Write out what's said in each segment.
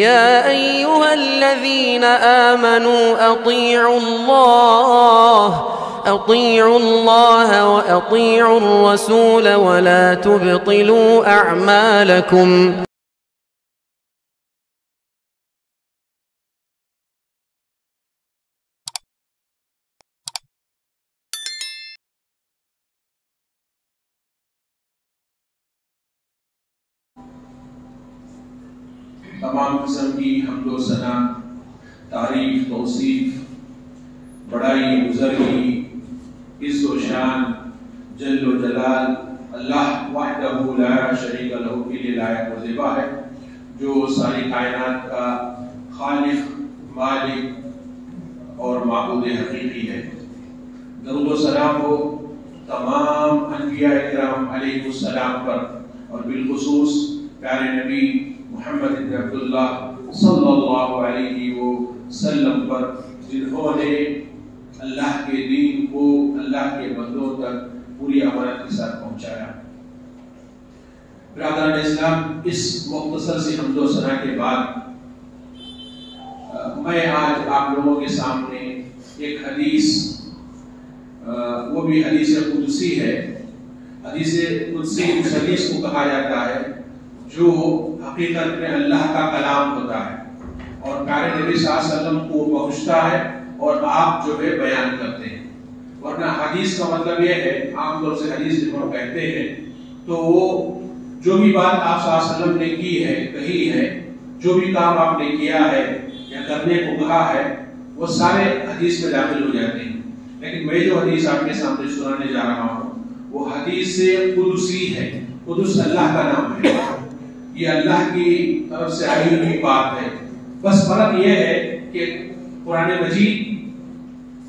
يا أيها الذين آمنوا أطيعوا الله أطيعوا الله وأطيعوا الرسول ولا تبطلوا أعمالكم. و ثنا تعریف توصیف، بڑائی، بزرگی عز و شان، جل و جلال، اللہ وحدہ لا شریک لہ، کے لیے لائق و زیبا ہے، جو ساری کائنات کا خالق، مالک اور معبود حقیقی ہے۔ درود و سلام ہو تمام انبیاء اکرام علیہ السلام پر اور بالخصوص پیارے نبی محمد بن عبداللہ صلی اللہ علیہ وسلم پر جنہوں نے اللہ کے دین کو اللہ کے بندوں تک پوری امانت کے ساتھ پہنچایا۔ برادران اسلام، اس مختصر سے حمد و ثنا کے بعد میں آج آپ لوگوں کے سامنے ایک حدیث وہ بھی حدیث قدسی ہے۔ حدیث قدسی اس حدیث کو کہا جاتا ہے، جو حقیقت میں اللہ کا کلام ہوتا ہے اور پیارے نبی صلی اللہ علیہ وسلم کو پہنچتا ہے اور آپ جو ہے بیان کرتے ہیں۔ ورنہ حدیث کا مطلب یہ ہے، عام طور سے حدیث جب ہم کہتے ہیں تو وہ جو بھی بات آپ صلی اللہ علیہ وسلم نے کی ہے، کہی ہے، جو بھی کام آپ نے کیا ہے یا کرنے کو کہا ہے، وہ سارے حدیث میں داخل ہو جاتے ہیں۔ لیکن میں جو حدیث آپ کے سامنے سنانے جا رہا ہوں، وہ حدیث قدسی ہے۔ قدس اللہ کا نام ہے۔ یہ اللہ کی طرف سے آئی ہوئی بات ہے۔ بس فرق یہ ہے کہ قرآن مجید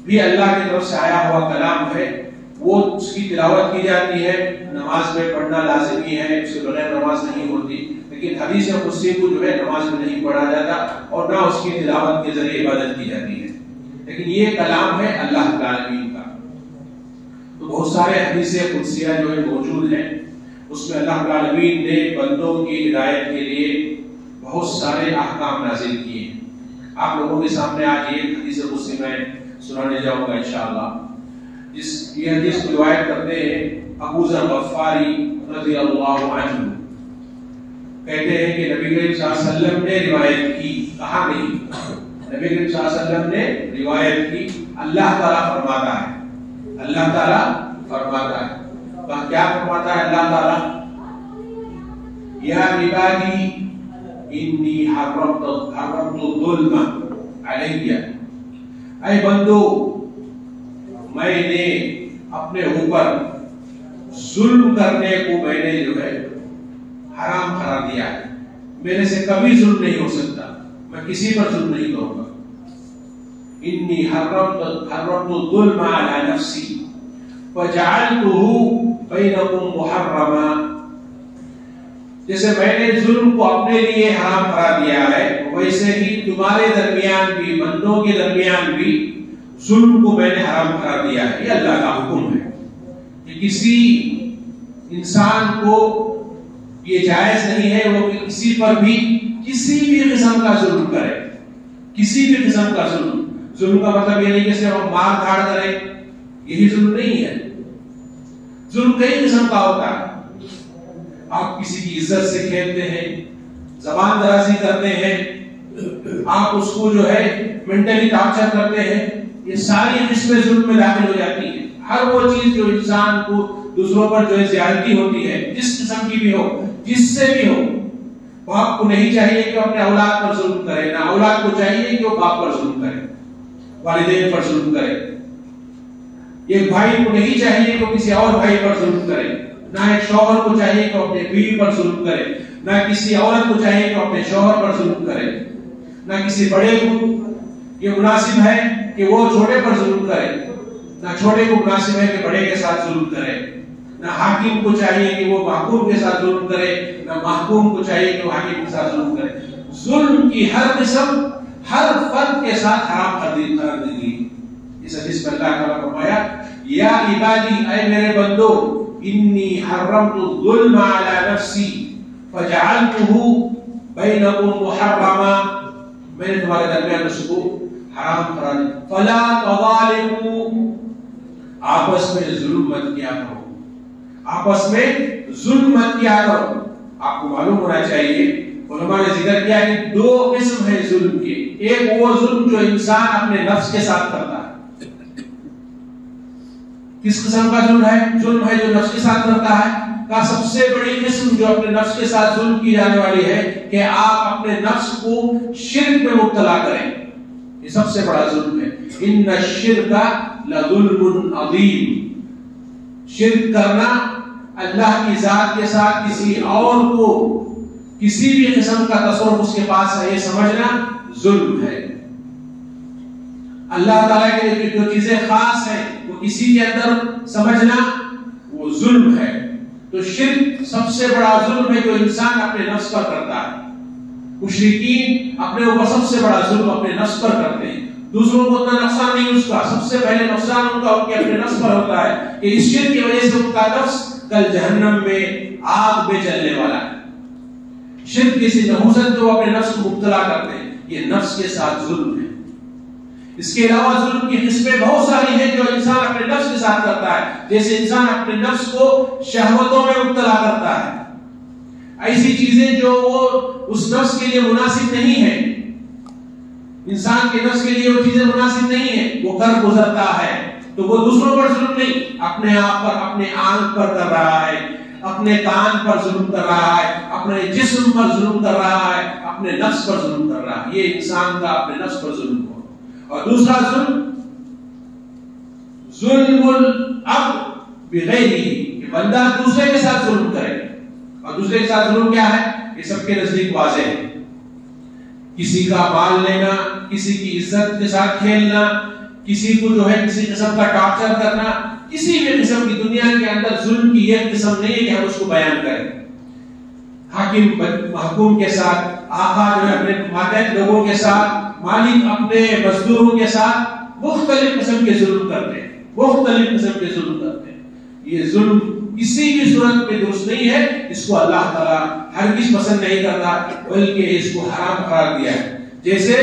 بھی اللہ کی طرف سے آیا ہوا کلام ہے۔ وہ اس کی تلاوت کی جاتی ہے، نماز میں پڑھنا لازمی ہے، اس کے بغیر نماز نہیں ہوتی۔ لیکن حدیث قدسی کو جو ہے نماز میں نہیں پڑھا جاتا اور نہ اس کی تلاوت کے ذریعے عبادت کی جاتی ہے۔ لیکن یہ کلام ہے اللہ العالمین کا۔ تو بہت سارے حدیث قدسیہ جو ہے موجود ہیں۔ اس میں اللہ العالمین نے بندوں کی ہدایت کے لیے بہت سارے احکام نازل کیے ہیں۔ آپ لوگوں کے سامنے آج یہ حدیث قدسی میں سنانے جاؤں گا انشاءاللہ۔ جس یہ حدیث روایت کرتے ہیں ابو ذر غفاری رضی اللہ عنہ۔ کہتے ہیں کہ نبی کریم صلی اللہ علیہ وسلم نے روایت کی، کہا نہیں۔ نبی کریم صلی اللہ علیہ وسلم نے روایت کی، اللہ تعالیٰ فرماتا ہے۔ اللہ تعالیٰ فرماتا ہے۔ کیا فرماتا ہے اللہ تعالیٰ؟ یا عبادی، انی حرمت حرمت الظلم علیہ۔ اے بندو، میں نے اپنے اوپر ظلم کرنے کو میں نے جو ہے حرام قرار دیا ہے۔ میرے سے کبھی ظلم نہیں ہو سکتا۔ میں کسی پر ظلم نہیں کروں گا۔ انی حرمت حرمت الظلم علی نفسی۔ فجعلته بینکم محرما۔ جیسے میں نے ظلم کو اپنے لیے حرام قرار دیا ہے، ویسے ہی تمہارے درمیان بھی، بندوں کے درمیان بھی ظلم کو میں نے حرام قرار دیا ہے۔ یہ اللہ کا حکم ہے کہ کسی انسان کو یہ جائز نہیں ہے وہ کسی پر بھی کسی بھی قسم کا ظلم کرے۔ کسی بھی قسم کا ظلم۔ ظلم کا مطلب یہ نہیں کہ صرف ہم مار دھاڑ کریں، یہی ظلم نہیں ہے۔ ظلم کئی قسم کا ہوتا ہے آپ کسی کی عزت سے کھیلتے ہیں، زبان درازی کرتے ہیں، آپ اس کو جو ہے منٹلی ٹارچر کرتے ہیں، یہ ساری قسمیں ظلم میں داخل ہو جاتی ہیں۔ ہر وہ چیز جو انسان کو دوسروں پر جو ہے زیادتی ہوتی ہے، جس قسم کی بھی ہو، جس سے بھی ہو باپ کو نہیں چاہیے کہ اپنے اولاد پر ظلم کرے، نہ اولاد کو چاہیے کہ وہ باپ پر ظلم کرے، والدین پر ظلم کرے۔ ایک بھائی کو نہیں چاہیے کہ کسی اور بھائی پر ظلم کرے۔ نہ ایک شوہر کو چاہیے کہ اپنے بیوی پر ظلم کرے۔ نہ کسی عورت کو چاہیے کہ اپنے شوہر پر ظلم کرے۔ نہ کسی بڑے کو۔ یہ مناسب ہے کہ وہ چھوٹے پر ظلم کرے۔ نہ چھوٹے کو مناسب ہے کہ بڑے کے ساتھ ظلم کرے۔ نہ حاکم کو چاہیے کہ وہ محکوم کے ساتھ ظلم کرے۔ نہ محکوم کو چاہیے کہ وہ حاکم کے ساتھ ظلم کرے۔ ظلم کی ہر قسم، ہر فرد کے ساتھ حرام کر دی کر اس حدیث میں اللہ تعالیٰ فرمایا یا عبادی اے میرے بندو انی حرمت الظلم علی نفسی فجعلته بینکم محرما میں نے تمہارے درمیان اس کو حرام کرا دیا فلا تظالموا آپس میں ظلم مت کیا کرو آپس میں ظلم مت کیا کرو آپ کو معلوم ہونا چاہیے علماء نے ذکر کیا کہ دو قسم ہے ظلم کے ایک وہ ظلم جو انسان اپنے نفس کے ساتھ کرتا ہے. کس قسم کا ظلم ہے؟ ظلم ہے جو نفس کے ساتھ کرتا ہے۔ کا سب سے بڑی قسم جو اپنے نفس کے ساتھ ظلم کی جانے والی ہے کہ آپ اپنے نفس کو شرک میں مبتلا کریں۔ یہ سب سے بڑا ظلم ہے۔ ان الشرک لظلم عظیم۔ شرک کرنا اللہ کی ذات کے ساتھ کسی اور کو کسی بھی قسم کا تصرف اس کے پاس ہے، یہ سمجھنا ظلم ہے۔ اللہ تعالیٰ کے جو چیزیں خاص ہیں وہ کسی کے اندر سمجھنا وہ ظلم ہے۔ تو شرک سب سے بڑا ظلم ہے جو انسان اپنے نفس پر کرتا ہے۔ مشرقین اپنے اوپر سب سے بڑا ظلم اپنے نفس پر کرتے ہیں۔ دوسروں کو اتنا نقصان نہیں اس کا، سب سے پہلے نقصان ان کا ان کے اپنے نفس پر ہوتا ہے کہ اس شرک کی وجہ سے ان کا نفس کل جہنم میں آگ میں جلنے والا ہے۔ شرک کسی نحوست جو اپنے نفس کو مبتلا کرتے ہیں۔ یہ نفس کے ساتھ ظلم ہے۔ اس کے علاوہ ظلم کی قسمیں بہت ساری ہیں جو انسان اپنے نفس کے ساتھ کرتا ہے۔ جیسے انسان اپنے نفس کو شہوتوں میں مبتلا کرتا ہے۔ ایسی چیزیں جو وہ اس نفس کے لیے مناسب نہیں ہے انسان کے نفس کے لیے وہ چیزیں مناسب نہیں ہیں۔ وہ کر گزرتا ہے تو وہ دوسروں پر ظلم نہیں، اپنے آپ پر، اپنے آنکھ پر کر رہا ہے، اپنے کان پر ظلم کر رہا ہے، اپنے جسم پر ظلم کر رہا ہے، اپنے نفس پر ظلم کر رہا ہے۔ یہ انسان کا، اپنے نفس پر ظلم ہو۔ اور دوسرا ظلم ظلم الاب بغیری کہ بندہ دوسرے کے ساتھ ظلم کرے۔ اور دوسرے کے ساتھ ظلم کیا ہے؟ یہ سب کے نزدیک واضح ہے۔ کسی کا بال لینا، کسی کی عزت کے ساتھ کھیلنا، کسی کو جو ہے کسی قسم کا ٹارچر کرنا، کسی بھی قسم کی دنیا کے اندر ظلم کی یہ قسم نہیں ہے کہ ہم اس کو بیان کریں۔ حاکم محکوم کے ساتھ، آقا جو ہے اپنے ماتحت لوگوں کے ساتھ مالک اپنے مزدوروں کے ساتھ مختلف قسم کے ظلم کرتے ہیں، مختلف قسم کے ظلم کرتے ہیں۔ یہ ظلم کسی بھی صورت میں درست نہیں ہے، اس کو اللہ تعالیٰ ہرگز پسند نہیں کرتا، بلکہ اس کو حرام قرار دیا ہے۔ جیسے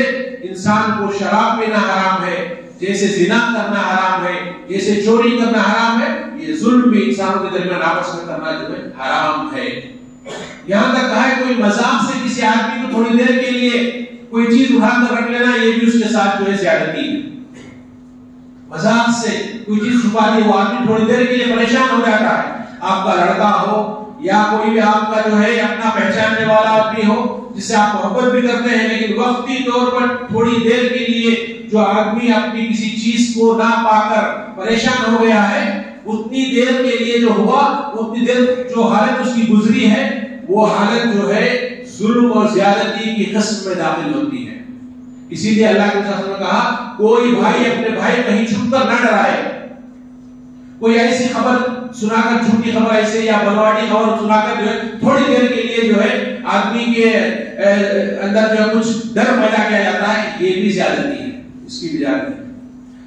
انسان کو شراب پینا حرام ہے، جیسے زنا کرنا حرام ہے، جیسے چوری کرنا حرام ہے، یہ ظلم بھی انسانوں کے درمیان آپس میں کرنا جو ہے حرام ہے۔ یہاں تک کہا ہے، کوئی مذاق سے کسی آدمی کو تھوڑی دیر کے لیے کوئی چیز اٹھا کر رکھ لینا، یہ بھی اس کے ساتھ جو ہے زیادتی ہے۔ مذاق سے کوئی چیز چھپا دی، وہ آدمی تھوڑی دیر کے لیے پریشان ہو جاتا ہے۔ آپ کا لڑکا ہو، یا کوئی بھی آپ کا جو ہے، اپنا پہچاننے والا آدمی ہو جس سے آپ محبت بھی کرتے ہیں، لیکن وقتی طور پر تھوڑی دیر کے لیے جو آدمی اپنی کسی چیز کو نہ پا کر پریشان ہو گیا ہے، اتنی دیر کے لیے جو ہوا، اتنی دیر جو حالت اس کی گزری ہے، وہ حالت جو ہے ظلم اور زیادتی کی قسم میں داخل ہوتی ہے۔ اسی لیے اللہ کے نے کہا، کوئی بھائی اپنے بھائی کہیں چھپ کر نہ ڈرائے۔ کوئی ایسی خبر سنا کر، جھوٹی خبر ایسے یا بنواٹی خبر سنا کر جو ہے، تھوڑی دیر کے لیے جو ہے، آدمی کے اندر جو ہے، کچھ ڈر پیدا کیا جاتا ہے۔ یہ بھی زیادتی ہے۔ اس کی بھی زیادتی ہے۔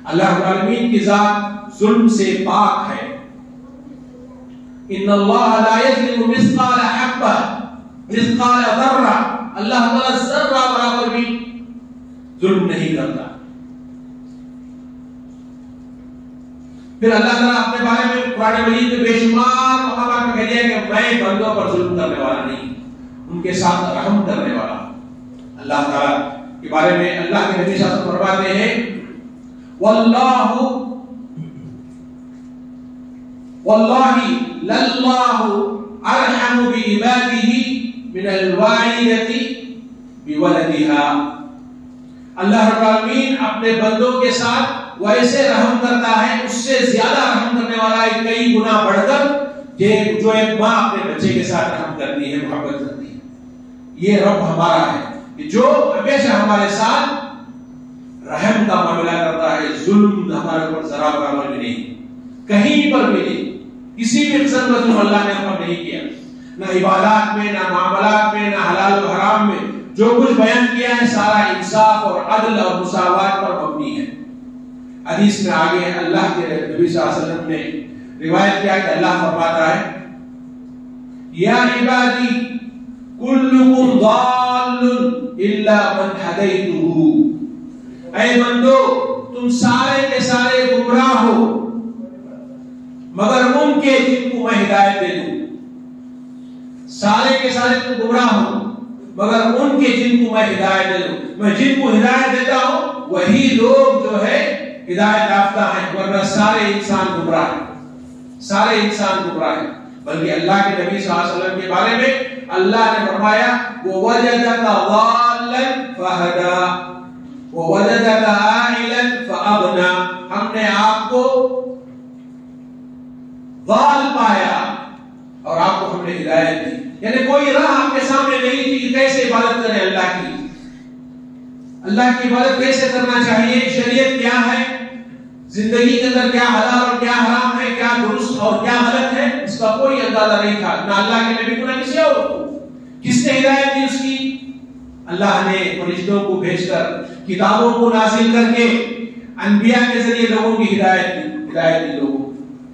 اللہ العالمین کی ذات ظلم سے پاک ہے۔ ان اللہ لا یظلم مثقال حبہ۔ مثقال ذرہ، اللہ تعالی ذرہ برابر بھی ظلم نہیں کرتا۔ پھر اللہ تعالیٰ اپنے بارے میں قرآن مجید میں بے شمار مقامات میں کہہ دیا کہ میں بندوں پر ظلم کرنے والا نہیں، ان کے ساتھ رحم کرنے والا۔ اللہ تعالیٰ کے بارے میں اللہ کے نبی صلی فرماتے ہیں، واللہ واللہ للہ ارحم بعباده من الوالدة بولدها۔ اللہ رب العالمین اپنے بندوں کے ساتھ ویسے رحم کرتا ہے، اس سے زیادہ رحم کرنے والا ہے کئی گنا بڑھ کر جو ایک ماں اپنے بچے کے ساتھ رحم کرتی ہے، محبت کرتی ہے۔ یہ رب ہمارا ہے کہ جو ہمیشہ ہمارے ساتھ رحم کا معاملہ کرتا ہے، ظلم ہمارے اوپر ذرا برابر بھی نہیں۔ کہیں پر بھی نہیں۔ کسی بھی قسم کا ظلم اللہ نے ہم نہیں کیا۔ نہ عبادات میں، نہ معاملات میں، نہ حلال و حرام میں۔ جو کچھ بیان کیا ہے، سارا انصاف اور عدل اور مساوات پر مبنی ہے۔ حدیث میں آگے اللہ کے نبی صلی اللہ علیہ وسلم نے روایت کیا کہ اللہ فرماتا ہے، یا عبادی، کلکم ضال الا من هديته اے بندو، تم سارے کے سارے گمراہ ہو، مگر ان کے جن کو میں ہدایت دے دوں۔ سارے کے سارے تم گمراہ ہو مگر ان کے جن کو میں ہدایت دے دوں۔ میں جن کو ہدایت دیتا ہوں، وہی لوگ جو ہے ہدایت یافتہ ہیں، ورنہ سارے انسان گمراہ ہیں۔ سارے انسان گمراہ ہیں۔ بلکہ اللہ کے نبی صلی اللہ علیہ وسلم کے بارے میں اللہ نے فرمایا وَوَجَدَكَ ضَالًا فَهَدَى وَوَجَدَكَ عَائِلًا فَأَغْنَى ہم نے آپ کو ضال پایا اور آپ کو ہم نے ہدایت دی۔ یعنی کوئی راہ آپ کے سامنے نہیں تھی کہ کیسے عبادت کریں اللہ کی۔ اللہ کی عبادت کیسے کرنا چاہیے؟ شریعت کیا ہے؟ زندگی کے اندر کیا حلال اور کیا حرام ہے؟ کیا درست اور کیا غلط ہے؟ اس کا کوئی اندازہ نہیں تھا، نہ اللہ کے نبی کو نہ کسی اور کو۔ کس نے ہدایت دی اس کی؟ اللہ نے فرشتوں کو بھیج کر کتابوں کو نازل کر کے انبیاء کے ذریعے لوگوں کی ہدایت دی ہدایت دی لوگوں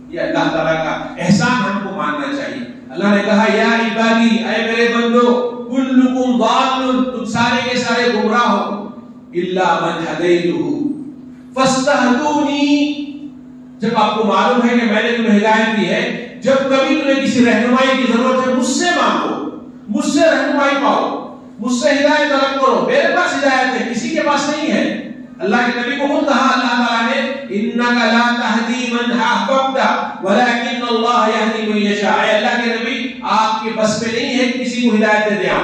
یہ اللہ تعالیٰ کا احسان ہم کو ماننا چاہیے۔ اللہ نے کہا، یا عبادی، اے میرے بندو، کلکم ضال تم سارے کے سارے گمراہ ہو. الا من ہدیتہ، فاستہدونی، جب آپ کو معلوم ہے کہ میں نے تمہیں ہدایت دی ہے، جب کبھی تمہیں کسی رہنمائی کی ضرورت ہے، مجھ سے مانگو، مجھ سے رہنمائی پاؤ، مجھ سے ہدایت طلب کرو، میرے پاس ہدایت ہے، کسی کے پاس نہیں ہے اللہ کے نبی کو خود کہا، اللہ تعالیٰ نے، انکا لا تہدی من احببت ولیکن اللہ یہدی من یشاء. اے اللہ کے نبی، آپ کے بس میں نہیں ہے کسی کو ہدایت دے دیا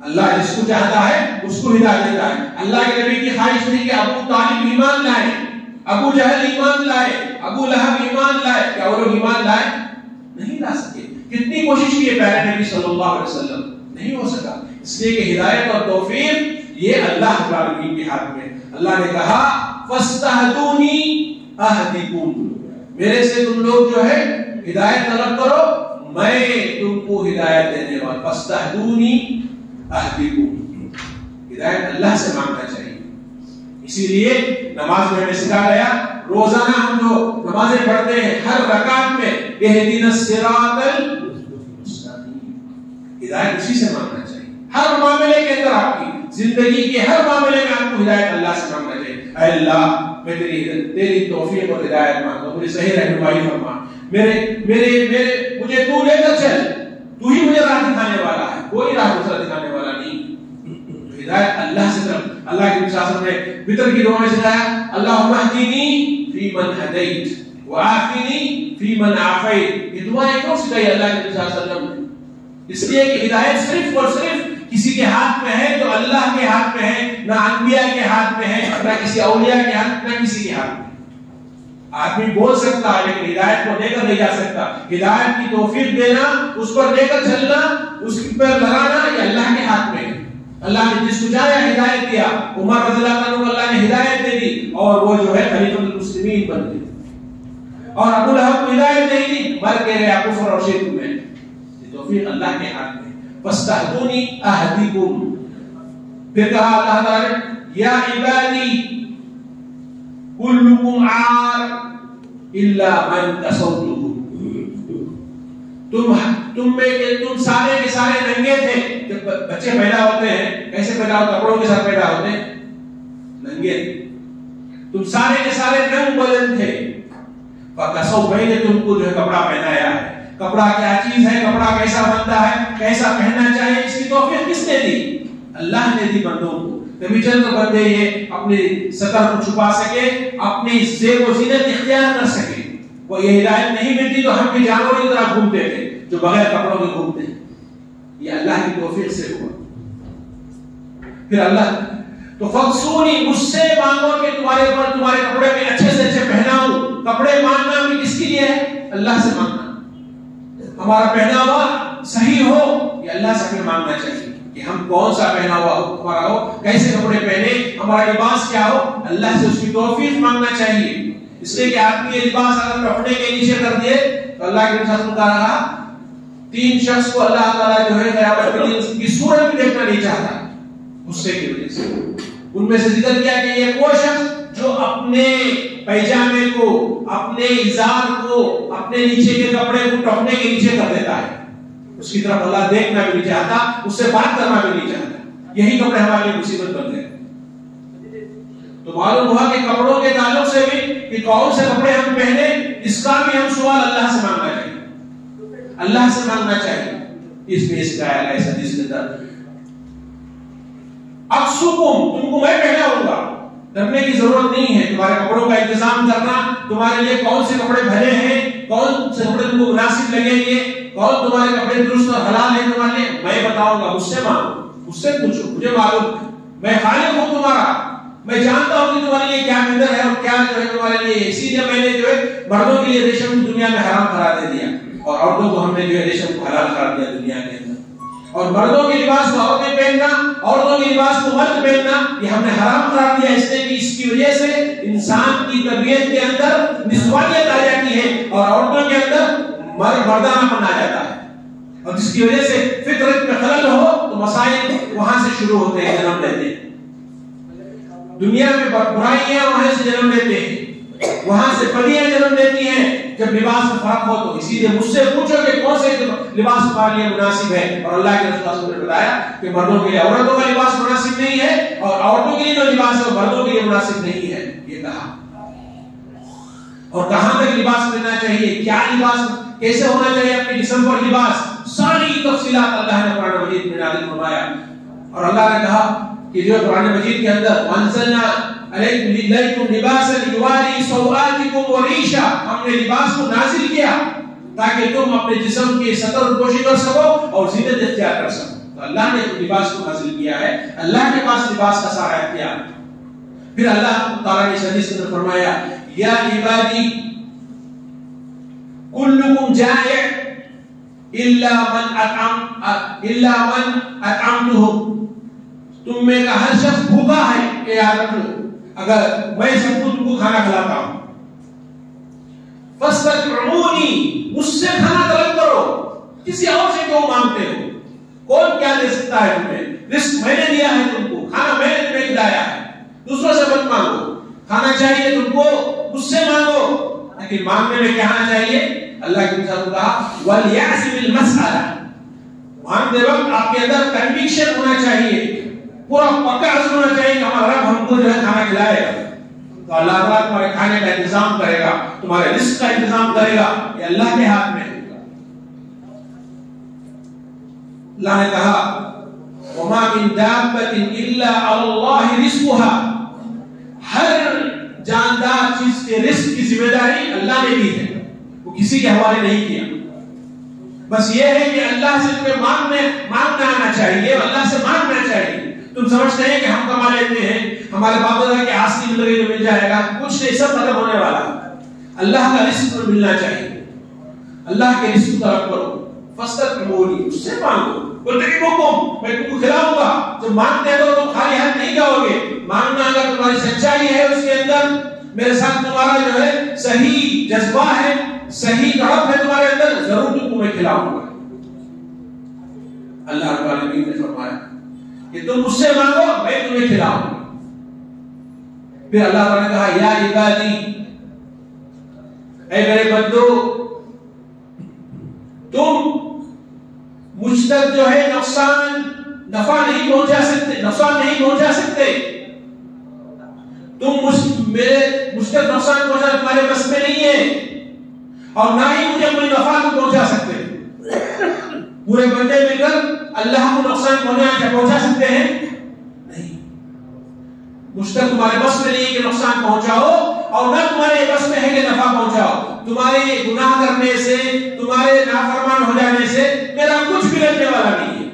اللہ جس کو چاہتا ہے، اس کو ہدایت دیتا ہے۔ اللہ کے نبی کی خواہش نہیں کہ ابو طالب ایمان لائے، ابو جہل ایمان لائے، ابو لہب ایمان لائے۔ کیا وہ لوگ ایمان لائے؟ نہیں لا سکے۔ کتنی کوشش کی ہے پیارے نبی صلی اللہ علیہ وسلم؟ نہیں ہو سکا۔ اس لیے کہ ہدایت اور توفیق، یہ اللہ العالمین کے ہاتھ میں۔ اللہ نے کہا فاستہدونی اہدکم میرے سے تم لوگ جو ہے، ہدایت طلب کرو، میں تم کو ہدایت دینے والا فاستہدونی اہدکم ہدایت اللہ سے مانگنا چاہیے۔ اسی لیے نماز میں ہمیں سکھا گیا، روزانہ ہم جو نمازیں پڑھتے ہیں، ہر رکعت میں اہدنا الصراط المستقیم۔ ہدایت اسی سے مانگنا چاہیے۔ ہر معاملے کے اندر آپ کی زندگی کے ہر معاملے میں آپ کو ہدایت اللہ سے مانگنا چاہیے۔ اے اللہ، میں تیری تیری توفیق اور ہدایت مانگتا ہوں۔ مجھے صحیح رہنمائی فرما۔ میرے میرے میرے، مجھے تو لے کر چل۔ تو ہی مجھے راہ دکھانے والا ہے۔ کوئی راہ دوسرا دکھانے والا نہیں۔ ہدایت اللہ سے طرف اللہ کے مساسر نے بطر کی دعا میں سکھایا اللہم اہدینی فی من ہدیت وعافینی فی من عافیت۔ یہ دعائیں کیوں سکھائی اللہ کے مساسر نے اس لیے کہ ہدایت صرف اور صرف کسی کے ہاتھ میں ہے تو اللہ کے ہاتھ میں ہے، نہ انبیاء کے ہاتھ میں ہے، نہ کسی اولیاء کے ہاتھ، نہ کسی کے ہاتھ میں۔ آدمی بول سکتا ہے، لیکن ہدایت کو لے کر نہیں جا سکتا۔ ہدایت کی توفیق دینا، اس پر لے کر چلنا، اس پر لگانا یہ اللہ کے ہاتھ میں ہے۔ اللہ نے جس کو چاہے ہدایت دیا۔ عمر رضی اللہ عنہ کو اللہ نے ہدایت دے دی، اور وہ جو ہے خلیفۃ المسلمین بن گئے اور ابو لہب کو ہدایت نہیں دی مر کے گیا کفر اور شرک میں۔ یہ توفیق اللہ کے ہاتھ میں فاستهدوني اهدكم پھر کہا اللہ تعالی نے یا عبادی کلکم عار الا من کسوته تم تم میں تم سارے کے سارے ننگے تھے جب بچے پیدا ہوتے ہیں کیسے پیدا ہوتے کپڑوں کے ساتھ پیدا ہوتے ہیں ننگے تم سارے کے سارے ننگ بدن تھے فکسو میں نے تم کو جو ہے کپڑا پہنایا ہے کپڑا کیا چیز ہے، کپڑا کیسا بنتا ہے، کیسا پہننا چاہیے، اس کی توفیق کس نے دی؟ اللہ نے دی بندوں کو۔ کبھی چند بندے یہ اپنی سطح کو چھپا سکے، اپنی زیب و زینت اختیار کر سکے۔ وہ یہ ہدایت نہیں ملتی تو ہم بھی جانوروں کی طرح گھومتے تھے، جو بغیر کپڑوں کے گھومتے۔ ہیں یہ اللہ کی توفیق سے ہوا۔ پھر اللہ تو فقصونی مجھ سے مانگو کہ تمہارے اوپر تمہارے کپڑے میں اچھے سے اچھے پہناؤں۔ کپڑے مانگنا بھی کس کے لیے ہے؟ اللہ سے مانگنا۔ ہمارا پہناوا صحیح ہو، یہ اللہ سے ہمیں مانگنا چاہیے کہ ہم کون سا پہناوا ہو، ہمارا ہو، کیسے کپڑے پہنے، ہمارا لباس کیا ہو، اللہ سے اس کی توفیق مانگنا چاہیے۔ اس لیے کہ آدمی یہ لباس اگر کپڑے کے نیچے کر دے تو اللہ کے ساتھ کا رہا۔ تین شخص کو اللہ تعالیٰ جو ہے قیامت کے دن کی صورت بھی دیکھنا نہیں چاہتا۔ غصے کی وجہ سے۔ ان میں سے ذکر کیا کہ یہ وہ شخص جو اپنے پیجامے کو، اپنے ازار کو، اپنے نیچے کے کپڑے کو ٹکنے کے نیچے کر دیتا ہے۔ اس کی طرف اللہ دیکھنا بھی نہیں چاہتا، اس سے بات کرنا بھی نہیں چاہتا۔ یہی کپڑے ہمارے لیے مصیبت بن گئے۔ تو معلوم ہوا کہ کپڑوں کے تعلق سے بھی، کہ کون سے کپڑے ہم پہنے، اس کا بھی ہم سوال اللہ سے مانگنا چاہیے۔ اللہ سے مانگنا چاہیے۔ اس میں اس کا ہے، اس حدیث کے اندر۔ اکسکم تم کو میں پہنا ہوں گا۔ ڈرنے کی ضرورت نہیں ہے۔ تمہارے کپڑوں کا انتظام کرنا، تمہارے لیے کون سے کپڑے بھلے ہیں، کون سے کپڑے تم کو مناسب لگیں گے کون تمہارے کپڑے درست اور حلال ہیں تمہارے لیے؟ میں بتاؤں گا، اس سے مانگو اس سے پوچھو، مجھے معلوم۔ میں خالق ہوں تمہارا۔ میں جانتا ہوں کہ تمہارے لیے کیا بہتر ہے اور کیا جو ہے تمہارے لیے۔ اسی لیے میں نے جو ہے مردوں کے لیے ریشم دنیا میں حرام کرا دے دیا۔ اور عورتوں کو ہم نے جو ہے ریشم کو حلال کرا دیا دنیا کے اندر۔ اور مردوں کے لباس کو عورتیں پہننا، عورتوں کے لباس کو مرد پہننا، یہ ہم نے حرام کرا دیا اس لیے کہ اس کی وجہ سے انسان کی طبیعت کے اندر نسوانیت آ جاتی ہے اور عورتوں کے اندر مرد مردانہ بنا جاتا ہے۔ اور جس کی وجہ سے فطرت میں خلل ہو، تو مسائل وہاں سے شروع ہوتے ہیں، جنم لیتے ہیں۔ دنیا میں برائیاں وہاں سے جنم لیتے ہیں۔ وہاں سے پریاں جنم لیتی ہیں، جب لباس میں فرق ہو تو اسی لیے مجھ سے پوچھو کہ کون سے لباس تمہارے لیے مناسب ہے۔ اور اللہ کے رسول نے بتایا کہ مردوں کے لیے عورتوں کا لباس مناسب نہیں ہے اور عورتوں کے لیے جو لباس ہے وہ مردوں کے لیے مناسب نہیں ہے۔ یہ کہا۔ اور کہاں تک لباس پہننا چاہیے؟ کیا لباس کیسے ہونا چاہیے اپنے جسم پر لباس؟ ساری تفصیلات اللہ نے قرآن مجید میں نازل فرمایا۔ اور اللہ نے کہا کہ جو قرآن مجید کے اندر وانزلنا علیکم لیکم لباسا یواری سوآتکم وریشا ہم نے لباس کو نازل کیا تاکہ تم اپنے جسم کی سطر پوشی کر سکو اور زینت اختیار کر سکو. تو اللہ نے لباس کو نازل کیا ہے. اللہ کے پاس لباس کا سارا اختیار پھر اللہ تعالیٰ نے حدیث میں فرمایا، یا عبادی، کلکم جائع الا من اطعم الا من اطعمته تم میں کا ہر شخص بھوکا ہے کہ یاد رکھ لو اگر میں سب کو تم کو کھانا کھلاتا ہوں۔ فَاسْتَقْعُونِي مجھ سے کھانا طلب کرو۔ کسی اور سے کیوں مانگتے ہو؟ کون کیا دے سکتا ہے تمہیں؟ رزق میں نے دیا ہے تم کو، کھانا میں نے تمہیں کھلایا ہے۔ دوسروں سے مت مانگو۔ کھانا چاہیے تم کو، مجھ سے مانگو۔ لیکن مانگنے میں کیا آنا چاہیے؟ اللہ کے ساتھ کہا وَلْيَعْسِمِ الْمَسْأَلَةِ۔ مانگتے وقت آپ کے اندر کنوکشن ہونا چاہیے۔ پورا پکا ہونا چاہیے کہ ہمارا رب ہم کو جو ہے کھانا کھلائے گا۔ تو اللہ تعالیٰ تمہارے کھانے کا انتظام کرے گا، تمہارے رزق کا انتظام کرے گا، یہ اللہ کے ہاتھ میں۔ اللہ نے کہا، وما من دابة إلا على الله رزقها۔ ہر جاندار چیز کے رزق کی ذمہ داری اللہ نے دی ہے۔ وہ کسی کے حوالے نہیں کیا۔ بس یہ ہے کہ اللہ سے تمہیں مانگنے، مانگنا آنا چاہیے، اللہ سے مانگنا چاہیے۔ تم سمجھتے ہیں کہ ہم کما لیتے ہیں، ہمارے باپ دادا کے آستی مل گئی مل جائے گا، کچھ نہیں سب ختم ہونے والا۔ اللہ کا رزق پر ملنا چاہیے۔ اللہ کے رزق طرف کرو۔ فستر مولی اس سے مانگو بولتے کہ وہ میں تم کو کھلاؤں گا۔ جب مانگتے ہو تو خالی ہاتھ نہیں جاؤ گے۔ مانگنا اگر تمہاری سچائی ہے اس کے اندر، میرے ساتھ تمہارا جو ہے، صحیح جذبہ ہے، صحیح تڑپ ہے تمہارے اندر، ضرور تم کو میں کھلاؤں گا۔ اللہ رب العالمین نے فرمایا کہ تم مجھ سے مانگو میں تمہیں کھلاؤں۔ پھر اللہ تعالیٰ نے کہا، یا عبادی، اے میرے بندو، تم مجھ تک جو ہے نقصان، نفع نہیں پہنچا سکتے نقصان نہیں پہنچا سکتے۔ تم مجھ، میرے، مجھ تک نقصان پہنچا، تمہارے بس میں نہیں ہے۔ اور نہ ہی مجھے کوئی نفع کو پہنچا سکتے۔ پورے بندے مل کر اللہ کو نقصان پہنچا پہنچا سکتے ہیں؟ نہیں۔ مجھ تک تمہارے بس میں نہیں ہے کہ نقصان پہنچاؤ اور نہ تمہارے بس میں ہے کہ نفع پہنچاؤ۔ تمہارے گناہ کرنے سے، تمہارے نافرمان ہو جانے سے میرا کچھ بگڑنے والا نہیں ہے۔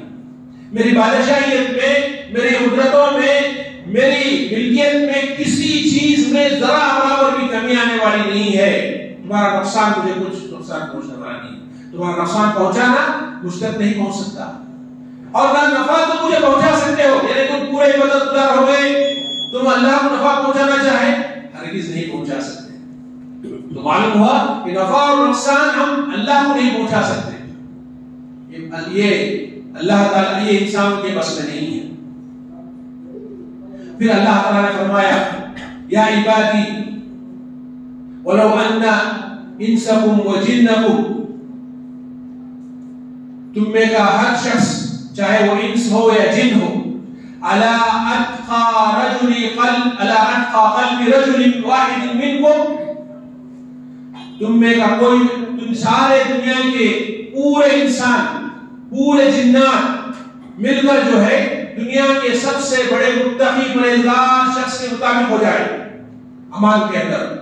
میری بادشاہیت میں، میری قدرتوں میں، میری ملکیت میں کسی چیز میں ذرا برابر بھی کمی آنے والی نہیں ہے۔ تمہارا نقصان مجھے کچھ نقصان پہنچنے والا نہیں تمہارا نقصان پہنچانا مجھ تک نہیں پہنچ سکتا۔ اور نہ نفع تو مجھے پہنچا سکتے ہو۔ یعنی تم پورے مدد گزار ہو گئے۔ تم اللہ کو نفع پہنچانا چاہے ہرگز نہیں پہنچا سکتے۔ تو معلوم ہوا کہ نفع اور نقصان ہم اللہ کو نہیں پہنچا سکتے۔ یہ اللہ تعالیٰ، یہ انسان کے بس میں نہیں ہے۔ پھر اللہ تعالیٰ نے فرمایا، یا عبادی، ولو ان انسکم و جنکم، تم میں کا ہر شخص چاہے وہ انس ہو یا جن ہو۔ علا اتقا رجل قلب على اتقى قلب رجل واحد منكم تم میں کا کوئی تم سارے دنیا کے پورے انسان، پورے جنات مل کر جو ہے، دنیا کے سب سے بڑے متقی پرہیزگار شخص کے مطابق ہو جائے۔ عمال کے اندر،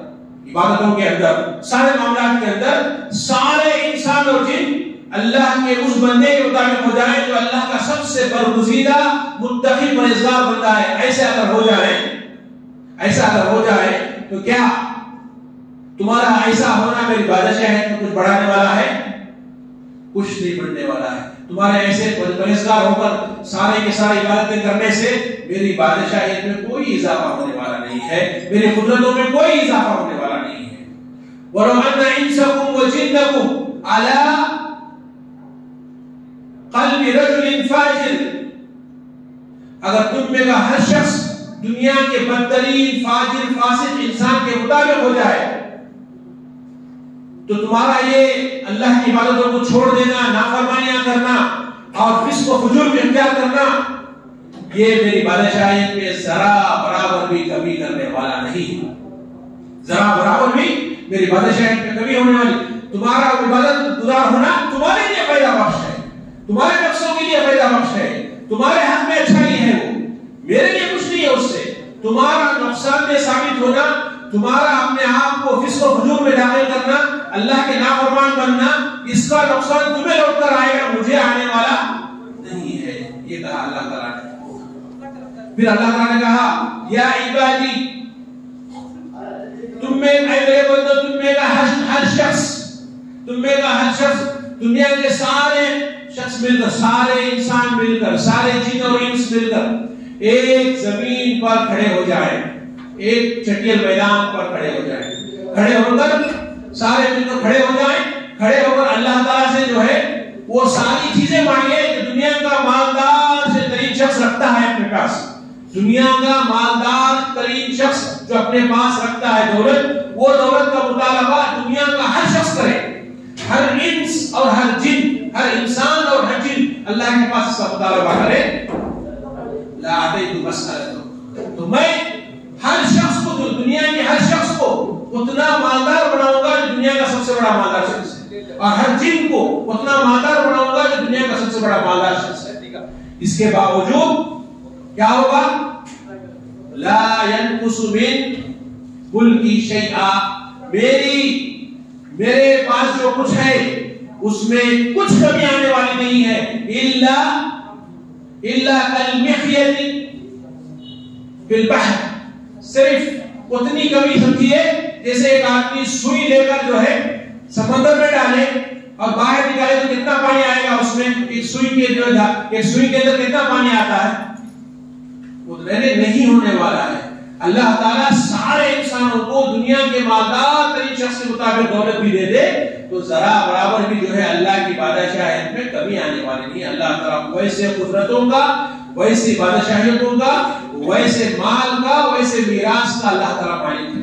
عبادتوں کے اندر، سارے معاملات کے اندر، سارے انسان اور جن اللہ کے اس بندے کے مطابق ہو جائیں جو اللہ کا سب سے برگزیدہ متقی پرہیزگار بندہ ہے، ایسے اگر ہو جائے ایسا اگر ہو جائے تو کیا تمہارا ایسا ہونا میری بادشاہ ہے تو کچھ بڑھانے والا ہے؟ کچھ نہیں بڑھنے والا ہے۔ تمہارے ایسے پرہیزگار ہو کر سارے کے سارے عبادتیں کرنے سے میری بادشاہیت میں کوئی اضافہ ہونے والا نہیں ہے۔ میری قدرتوں میں کوئی اضافہ ہونے والا نہیں ہے۔ وَلَوْ أَنَّ إِنسَكُمْ وَجِنَّكُمْ عَلَىٰ قلب رجل فاجر۔ اگر تم میں کا ہر شخص دنیا کے بدترین فاجر فاسد انسان کے مطابق ہو جائے، تو تمہارا یہ اللہ کی عبادتوں کو چھوڑ دینا، نافرمانیاں کرنا اور فسق و فجور میں اختیار کرنا، یہ میری بادشاہیت میں ذرا برابر بھی کمی کرنے والا نہیں۔ ذرا برابر بھی میری بادشاہیت میں کمی ہونے والی۔ تمہارا عبادت گزار ہونا تمہارے لیے فائدہ بخش۔ ہے تمہارے نفسوں کے لیے فائدہ بخش ہے۔ تمہارے حق میں اچھائی ہے وہ۔ میرے لیے کچھ نہیں ہے اس سے۔ تمہارا نقصان میں ثابت ہونا، تمہارا اپنے آپ کو فسق و فجور میں داخل کرنا، اللہ کے نافرمان بننا، اس کا نقصان تمہیں لوٹ کر آئے گا، مجھے آنے والا نہیں ہے۔ یہ کہا اللہ تعالیٰ نے۔ پھر اللہ تعالیٰ نے کہا، یا عبادی، تم میں اے میرے بندو، تم میں کا ہر شخص، تم میں کا ہر شخص، دنیا کے سارے شخص مل کر سارے انسان مل کر سارے جن اور انس مل کر ایک زمین پر کھڑے ہو جائے ایک چٹیل میدان پر کھڑے ہو جائے کھڑے ہو کر سارے مل کر کھڑے ہو جائیں کھڑے ہو کر اللہ تعالیٰ سے جو ہے وہ ساری چیزیں مانگے جو دنیا کا مالدار سے ترین شخص رکھتا ہے اپنے پاس دنیا کا مالدار ترین شخص جو اپنے پاس رکھتا ہے دولت وہ دولت کا مطالبہ دنیا کا ہر شخص کرے ہر انس اور ہر جن ہر انسان اور ہر جن اللہ کے پاس اس کا مطالبہ کرے۔ لا تو مسئلہ تو میں ہر شخص کو جو دنیا کے ہر شخص کو اتنا مالدار بناؤں گا جو دنیا کا سب سے بڑا مالدار شخص ہے۔ اور ہر جن کو اتنا مالدار بناؤں گا جو دنیا کا سب سے بڑا مالدار شخص ہے۔ اس کے باوجود کیا ہوگا؟ لا ينقص من ملکی شیئا۔ میری میرے پاس جو کچھ ہے اس میں کچھ کمی آنے والی نہیں ہے۔ الا الا فی البحر۔ صرف اتنی کمی سمجھیے جیسے ایک آدمی سوئی لے کر جو ہے سمندر میں ڈالے اور باہر نکالے تو کتنا پانی آئے گا اس میں؟ ایک سوئی کے جو ایک سوئی کے اندر کتنا پانی آتا ہے؟ وہ نہیں ہونے والا ہے۔ اللہ تعالیٰ سارے انسانوں کو دنیا کے مالدار ترین شخص کے مطابق دولت بھی دے دے، تو ذرا برابر بھی جو ہے اللہ کی بادشاہیت میں کمی آنے والی نہیں۔ اللہ تعالیٰ ویسے قدرتوں کا، ویسے بادشاہیتوں کا، ویسے مال کا، ویسے میراث کا اللہ تعالیٰ مالک ہے۔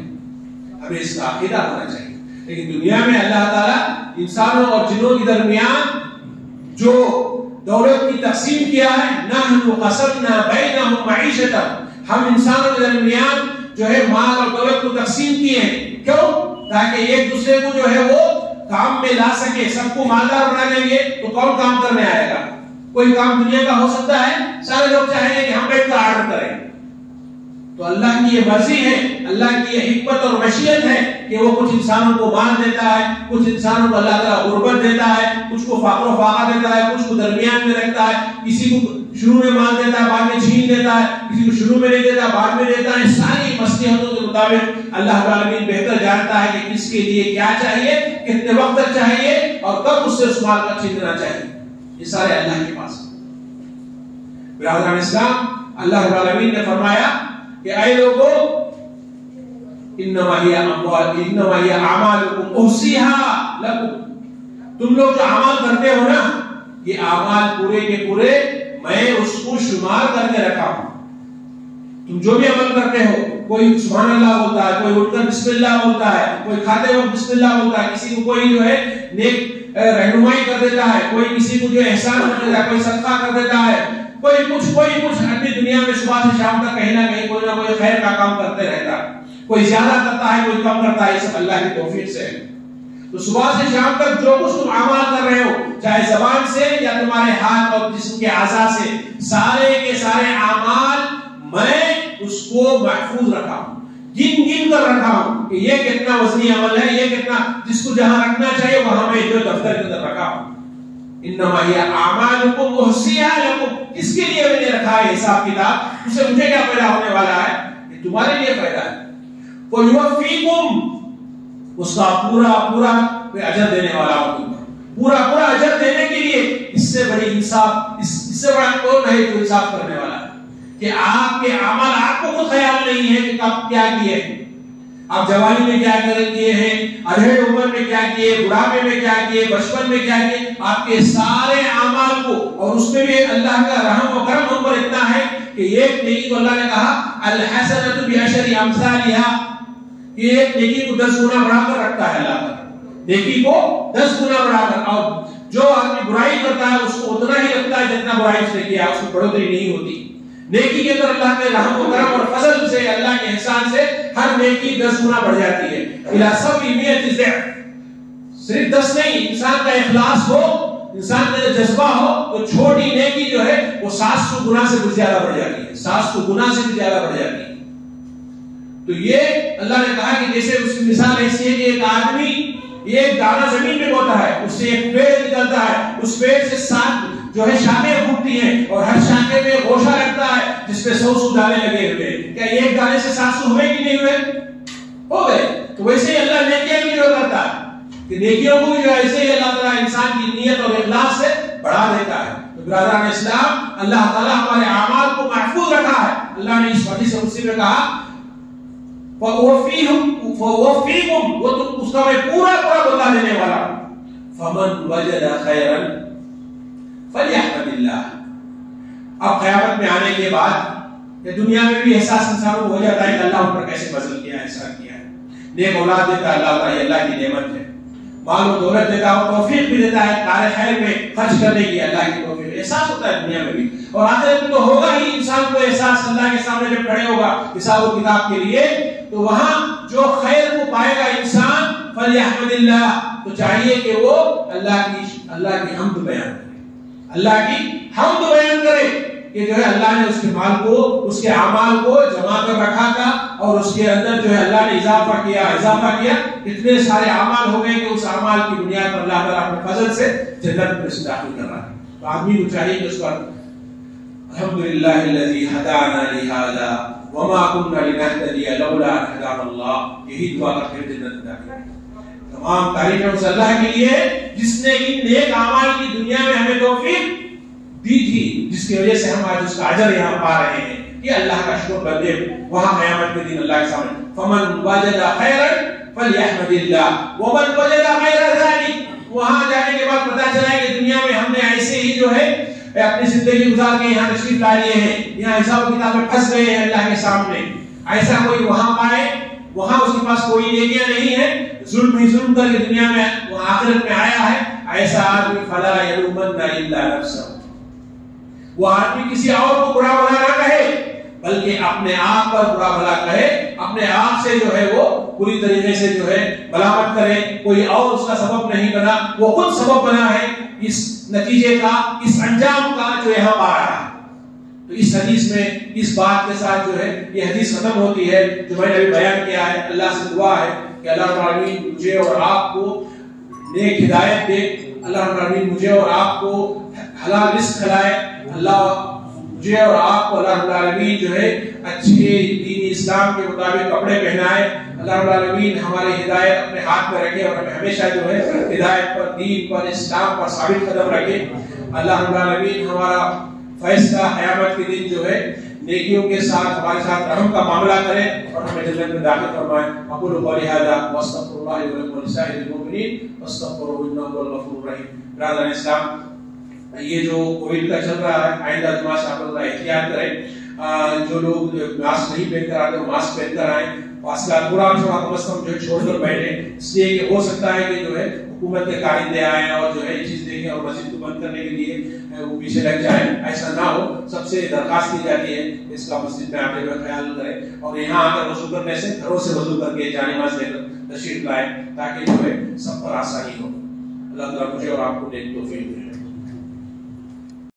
ہمیں اس کا عقیدہ ہونا چاہیے۔ لیکن دنیا میں اللہ تعالیٰ انسانوں اور جنوں کے درمیان جو دولت کی تقسیم کیا ہے، نحن قسمنا بینہم معیشتا۔ ہم انسانوں کے درمیان جو ہے مال اور دولت کو تقسیم کیے ہیں۔ کیوں؟ تاکہ ایک دوسرے کو جو ہے وہ کام میں لا سکے، سب کو مالدار بنا لیں گے، تو کون کام کرنے آئے گا؟ کوئی کام دنیا کا ہو سکتا ہے؟ سارے لوگ چاہیں گے کہ ہم بیٹھ کر آرڈر کریں۔ تو اللہ کی یہ مرضی ہے، اللہ کی یہ حکمت اور مشیت ہے کہ وہ کچھ انسانوں کو مان دیتا ہے، کچھ انسانوں کو اللہ تعالیٰ غربت دیتا ہے، کچھ کو فقر و فاقہ دیتا ہے، کچھ کو درمیان میں رکھتا ہے، کسی کو شروع میں مان دیتا ہے، بعد میں چھین دیتا ہے، کسی کو شروع میں نہیں دیتا، بعد میں دیتا ہے، ساری مصلحتوں کے مطابق اللہ العالمین بہتر جانتا ہے کہ کس کے لیے کیا چاہیے، کتنے وقت تک چاہیے اور کب اس سے اس مال کا چھیننا چاہیے۔ یہ سارے اللہ کے پاس برادران اسلام، اللہ العالمین نے فرمایا کہ اے لوگو، انما ہی اموال، انما ہی اعمالکم اوسیہا لکم۔ تم لوگ جو عمال کرتے ہو نا، یہ اعمال پورے کے پورے میں اس کو شمار کر کے رکھا ہوں۔ تم جو بھی عمل کرتے ہو، کوئی سبحان اللہ بولتا ہے، کوئی اٹھ کر بسم اللہ بولتا ہے، کوئی کھاتے وقت بسم اللہ بولتا ہے، کسی کو کوئی جو ہے نیک رہنمائی کر دیتا ہے، کوئی کسی کو جو احسان کر دیتا ہے، کوئی صدقہ کر دیتا ہے، کوئی کچھ کوئی کچھ آدمی دنیا دنیا میں صبح سے شام تک کہیں نہ کہیں کوئی نہ کوئی خیر کا کام کرتے رہتا ہے۔ کوئی زیادہ کرتا ہے، کوئی کم کرتا ہے، یہ سب اللہ کی توفیق سے ہے۔ تو صبح سے شام تک جو کچھ تم عمال کر رہے ہو، چاہے زبان سے یا تمہارے ہاتھ اور جسم کے اعضاء سے، سارے کے سارے اعمال میں اس کو محفوظ رکھا ہوں۔ گن گن کر رکھا ہوں کہ یہ کتنا وزنی عمل ہے، یہ کتنا جس کو جہاں رکھنا چاہیے، وہاں میں جو دفتر کے اندر رکھا ہوں۔ انما ہی اعمالکم محسیہ لکم۔ کس کے لیے میں نے رکھا ہے حساب کتاب؟ اسے مجھے کیا پیدا ہونے والا ہے؟ کہ تمہارے لیے پیدا ہے۔ وَيُوَفِّيكُمْ اس کا پورا پورا اجر دینے والا ہوں۔ پورا پورا اجر دینے کے لیے اس سے بڑی انصاف اس, اس سے بڑا کون ہے جو انصاف کرنے والا ہے؟ کہ آپ کے عمل آپ کو خود خیال نہیں ہے کہ آپ کیا کیے آپ جوانی میں کیا کیے ہیں ادھیڑ عمر میں کیا کیے بڑھاپے میں کیا کیے بچپن میں کیا کیے آپ کے سارے اعمال کو اور اس میں بھی اللہ کا رحم و کرم ہم پر اتنا ہے کہ ایک نیکی تو اللہ نے کہا الحسنۃ بعشر امثالها یہ ایک نیکی کو دس گنا بڑھا کر رکھتا ہے اللہ تعالیٰ۔ نیکی کو دس گنا بڑھا کر اور جو آدمی برائی کرتا ہے، اس کو اتنا ہی رکھتا ہے جتنا برائی اس نے کیا اس کو بڑھوتری نہیں ہوتی۔ نیکی کے اندر اللہ کے رحم و کرم اور فضل سے، اللہ کے احسان سے ہر نیکی دس گنا بڑھ جاتی ہے۔ الى سب امیت صرف دس نہیں، انسان کا اخلاص ہو، انسان کا جذبہ ہو، تو چھوٹی نیکی جو ہے، وہ سات سو گنا سے بھی زیادہ بڑھ جاتی ہے۔ سات سو گنا سے بھی زیادہ بڑھ جاتی ہے۔ تو یہ اللہ نے کہا کہ جیسے اس کی مثال ایسی ہے کہ ایک آدمی ایک دانا زمین میں ہوتا ہے، اس سے ایک پیڑ نکلتا ہے، اس پیڑ سے سات جو ہے شاخیں پھوٹتی ہیں اور ہر شاخے میں گوشہ رکھتا ہے، جس پہ سو سو دانے لگے ہوئے کیا ایک دانے سے سات سو ہوئے کہ نہیں ہوئے؟ ہو گئے۔ تو ویسے ہی اللہ نیکیاں بھی جو کرتا ہے؟ کہ نیکیوں کو بھی جو ایسے ہی اللہ تعالیٰ انسان کی نیت اور اخلاص سے بڑھا دیتا ہے۔ تو برادران اسلام، اللہ تعالیٰ ہمارے اعمال کو محفوظ رکھا ہے۔ اللہ نے اس حدیث سے میں کہا فَوَفِيهُمْ فَوَفِيكُمْ وہ تو اس کا میں پورا پورا بتا دینے والا۔ ہوں فَمَنْ وَجَدَ خَيْرًا فَلْيَحْمَدِ اللَّهِ۔ اب قیامت میں آنے کے بعد یہ دنیا میں بھی احساس انسانوں کو ہو جاتا ہے کہ اللہ ان پر کیسے فضل کیا احسان کیا ہے۔ نیک اولاد دیتا ہے، اللہ تعالیٰ اللہ کی نعمت ہے۔ مال و دولت دیتا ہے توفیق بھی دیتا ہے، کار خیر میں خرچ کرنے کی اللہ کی توفیق احساس ہوتا ہے دنیا میں بھی۔ اور آخرت میں تو ہوگا ہی، انسان کو احساس اللہ کے سامنے جب کھڑے ہوگا حساب و کتاب کے لیے، تو وہاں جو خیر کو پائے گا انسان فلیحمد اللہ تو چاہیے کہ وہ اللہ کی اللہ کی حمد بیان کرے۔ اللہ کی حمد بیان کرے۔ کہ جو ہے اللہ نے اس کے مال کو، اس کے اعمال کو جمع کر رکھا تھا اور اس کے اندر جو ہے اللہ نے اضافہ کیا اضافہ کیا۔ اتنے سارے اعمال ہو گئے کہ اس اعمال کی بنیاد پر اللہ تعالیٰ اپنے فضل سے جنت میں سے داخل کر رہا ہے۔ تو آدمی کو چاہیے کہ اس پر الحمدللہ الذی ہدانا لہذا وما كنا لنهتدي لولا ان هدانا الله یہی دعا کر کے جنت میں داخل۔ تمام تعریفیں اس اللہ کے لیے جس نے ان نیک اعمال کی دنیا میں ہمیں توفیق دی تھی، جس کی وجہ سے ہم آج اس کا اجر یہاں پا رہے ہیں۔ یہ اللہ کا شکر بندے وہاں قیامت کے دن اللہ کے سامنے۔ فمن وجد خیرا فلیحمد اللہ ومن وجد غیر ذلك۔ وہاں جانے کے بعد پتہ چلا کہ دنیا میں ہم نے ایسے ہی جو ہے، اپنی زندگی گزار کے یہاں تشریف لا لیے ہیں۔ یہاں حساب و کتاب میں پھنس گئے ہیں اللہ کے سامنے۔ ایسا کوئی وہاں پائے، وہاں اس کے پاس کوئی نیکیاں نہیں ہے ظلم ہی ظلم کر کے دنیا میں، وہ آخرت میں آیا ہے۔ ایسا آدمی فلا یلومن الا نفسه۔ وہ آدمی کسی اور کو برا بھلا نہ کہے، بلکہ اپنے آپ پر برا بھلا کہے، اپنے آپ سے جو ہے وہ پوری طریقے سے جو ہے ملامت کرے۔ کوئی اور اس کا سبب نہیں بنا، وہ خود سبب بنا ہے۔ اس نتیجے کا، اس انجام کا جو یہاں آ رہا ہے۔ تو اس حدیث میں، اس بات کے ساتھ جو ہے، یہ حدیث ختم ہوتی ہے۔ جو میں نے ابھی بیان کیا ہے، اللہ سے دعا ہے کہ اللہ العالمین مجھے اور آپ کو نیک ہدایت دے۔ اللہ العالمین مجھے اور آپ کو حلال رزق کھلائے اللہ مجھے اور آپ کو اللہ العالمین جو ہے اچھے دین اسلام کے مطابق کپڑے پہنائے۔ اللہ العالمین ہماری ہدایت اپنے ہاتھ میں رکھے اور ہمیں ہمیشہ جو ہے ہدایت پر، دین پر، اسلام پر ثابت قدم رکھے۔ اللہ العالمین ہمارا فیصلہ قیامت کے دن جو ہے نیکیوں کے ساتھ، ہمارے ساتھ رحم کا معاملہ کرے اور ہمیں جنت میں داخل فرمائے۔ اقول قولی هذا واستغفر الله ولكم ولسائر المؤمنين واستغفروه انه هو الغفور الرحيم برادر اسلام یہ جو کووڈ کا چل رہا ہے، آئندہ جمعہ سے آپ لوگ احتیاط کریں جو لوگ ماسک نہیں پہن کر آتے وہ ماسک پہن کر آئیں۔ فاصلہ قرآن تھوڑا کم از کم جو چھوڑ کر بیٹھے۔ اس لیے کہ ہو سکتا ہے کہ جو ہے، حکومت کے کارندے آئیں اور جو ہے، یہ چیز دیکھیں اور مسجد کو بند کرنے کے لیے وہ پیچھے لگ جائیں۔ ایسا نہ ہو، سب سے درخواست کی جاتی ہے اس کا مسجد میں آتے ہوئے خیال کریں۔ اور یہاں آ کر وضو کرنے سے گھروں سے وضو کر کے جانے نماز لے کر تشریف لائیں تاکہ جو ہے، سب پر آسانی ہو۔ اللہ تعالیٰ مجھے اور آپ کو نیک توفیق دے۔